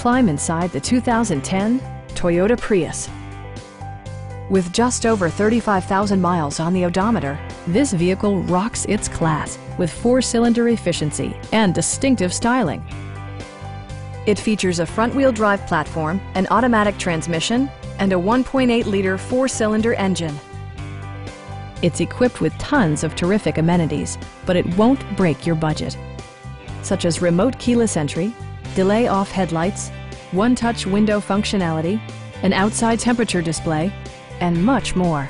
climb inside the 2010 Toyota Prius. With just over 35,000 miles on the odometer, this vehicle rocks its class with four-cylinder efficiency and distinctive styling. It features a front-wheel drive platform, an automatic transmission, and a 1.8-liter four-cylinder engine. It's equipped with tons of terrific amenities, but it won't break your budget, such as remote keyless entry, delay off headlights, one-touch window functionality, an outside temperature display, and much more.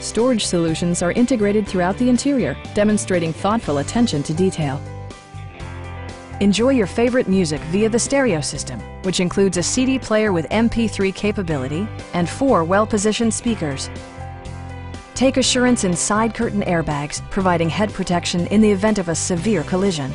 Storage solutions are integrated throughout the interior, demonstrating thoughtful attention to detail. Enjoy your favorite music via the stereo system, which includes a CD player with MP3 capability and four well-positioned speakers. Take assurance in side curtain airbags, providing head protection in the event of a severe collision.